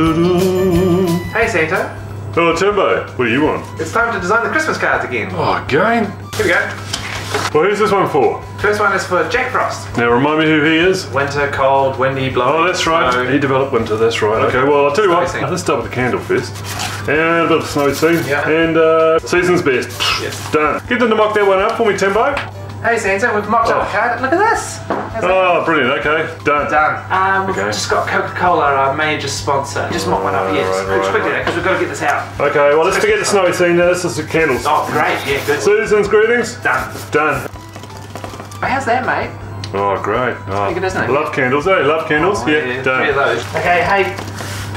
Hey Santa, Oh, Timbo, what do you want? it's time to design the Christmas cards again. Oh, again? Here we go. Well, who's this one for? First one is for Jack Frost. Now, remind me who he is. Winter, cold, windy, blowing. Oh, that's right. snow. He developed winter. That's right. Okay. Well, I'll tell you what. Scene. Let's start with the candle first. And a bit of snowy scene. Yeah. And uh, season's best. Yes. Done. Get them to mock that one up for me, Timbo. Hey Santa, we've mocked up a card. Look at this. Oh, brilliant. Okay. Done. Done. Um, we've Okay. just got Coca-Cola, our major sponsor. Just mock one up, yes. Right, right, Quick- Quickly, because we've got to get this out. Okay. Well, let's forget the snowy scene now. This is the candles. Oh, great. Yeah, good. Season's greetings. Done. Done. Oh, how's that, mate? Oh, great. Oh, good, isn't it? Love candles, eh? Love candles. Oh, yeah, Three of done. those. Okay, hey,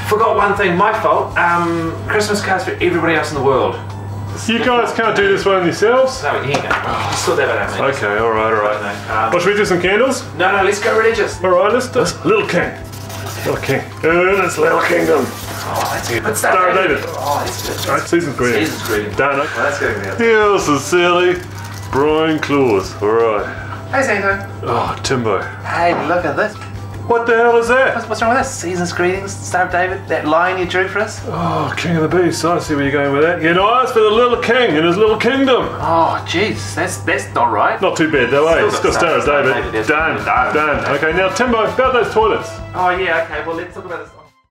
forgot one thing. My fault. Um, Christmas cards for everybody else in the world. You guys can't do this one yourselves? No, here you go. Just sort that one out, mate. Okay, alright, alright. Um, Well, should we do some candles? no, no, let's go religious. Alright, let's do Little King. Little King. And it's Little Kingdom. Oh, that's good. Let's Star start of David. Oh, that's good. Alright, season's greetings. Season's greetings. Done. Well, that's going down. Yours sincerely, Brian Claus. Alright. Hey, Santa. Oh, Timbo. Hey, look at this. What the hell is that? What's, what's wrong with this? Season's greetings, Star of David. That lion you drew for us. Oh, King of the Beasts. I see where you're going with that. You know, I asked for the little king in his little kingdom. Oh, jeez, that's that's not right. Not too bad though, eh? Still It's got Star of David. David. Done. Done. Done. Okay, now Timbo, about those toilets. Oh yeah, okay. Well, let's talk about this.